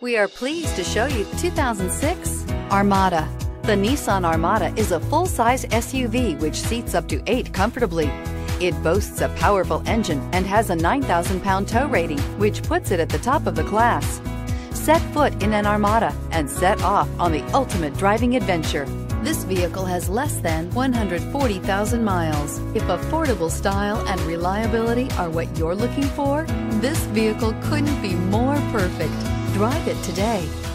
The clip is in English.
We are pleased to show you 2006 Armada. The Nissan Armada is a full-size SUV which seats up to eight comfortably. It boasts a powerful engine and has a 9,000-pound tow rating, which puts it at the top of the class. Set foot in an Armada and set off on the ultimate driving adventure. This vehicle has less than 140,000 miles. If affordable style and reliability are what you're looking for, this vehicle couldn't be more perfect. Drive it today.